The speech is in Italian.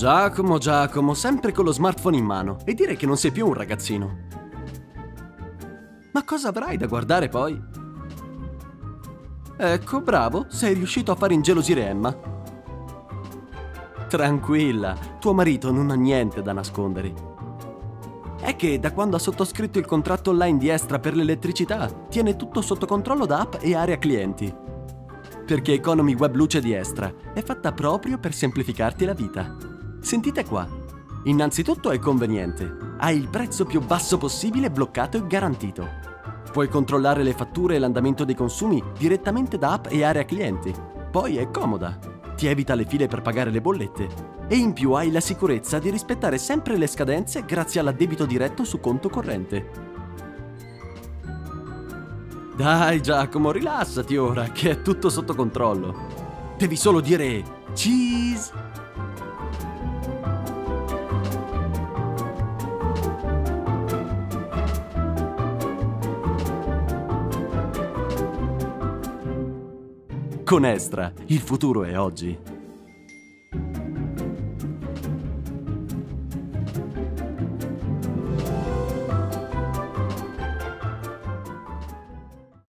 Giacomo, Giacomo, sempre con lo smartphone in mano e dire che non sei più un ragazzino. Ma cosa avrai da guardare poi? Ecco, bravo, sei riuscito a far ingelosire Emma. Tranquilla, tuo marito non ha niente da nascondere. È che da quando ha sottoscritto il contratto online di Estra per l'elettricità, tiene tutto sotto controllo da app e area clienti. Perché Economy Web Luce di Estra è fatta proprio per semplificarti la vita. Sentite qua. Innanzitutto è conveniente. Hai il prezzo più basso possibile bloccato e garantito. Puoi controllare le fatture e l'andamento dei consumi direttamente da app e area clienti. Poi è comoda. Ti evita le file per pagare le bollette. E in più hai la sicurezza di rispettare sempre le scadenze grazie all'addebito diretto su conto corrente. Dai Giacomo, rilassati ora, che è tutto sotto controllo. Devi solo dire cheese. Con Estra, il futuro è oggi.